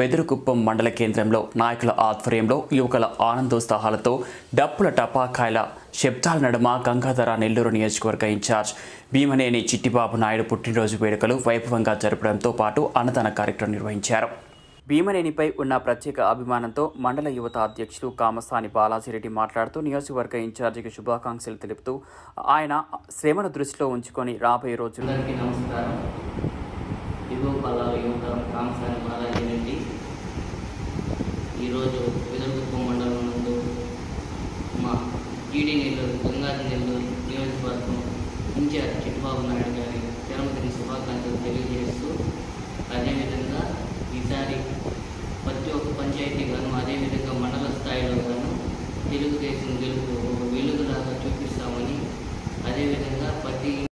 వెదురుకుప్పం మండల కేంద్రంలో నాయకుల ఆధ్వర్యంలో యువకుల ఆనందోత్సాహాలతో డప్పుల టపాకాయల శబ్దాల నడుమ గంగాధర నెల్లూరు నియోజకవర్గ ఇన్ఛార్జ్ భీమనేని చిట్టిబాబు నాయుడు పుట్టినరోజు వేడుకలు వైభవంగా జరపడంతో పాటు అన్నదాన కార్యక్రమం నిర్వహించారు. భీమనేనిపై ఉన్న ప్రత్యేక అభిమానంతో మండల యువత అధ్యక్షులు కామస్థాని బాలాజీరెడ్డి మాట్లాడుతూ నియోజకవర్గ ఇన్ఛార్జికి శుభాకాంక్షలు తెలుపుతూ ఆయన శ్రమను దృష్టిలో ఉంచుకొని రాబోయే రోజులు నమస్కారం. ఈరోజు పిదరుకుప్పం మండలం నందు మా జీడీ నెల్లూరు గంగాధి నెల్లూరు నియోజకవర్గం ఇన్ఛార్జ్ చిట్టుబాబు నాయుడు గారి జన్మదిన శుభాకాంక్షలు తెలియజేస్తూ అదేవిధంగా ఈసారి ప్రతి ఒక్క పంచాయతీ గాను అదేవిధంగా మండల స్థాయిలో గాను తెలుగుదేశం గెలుపు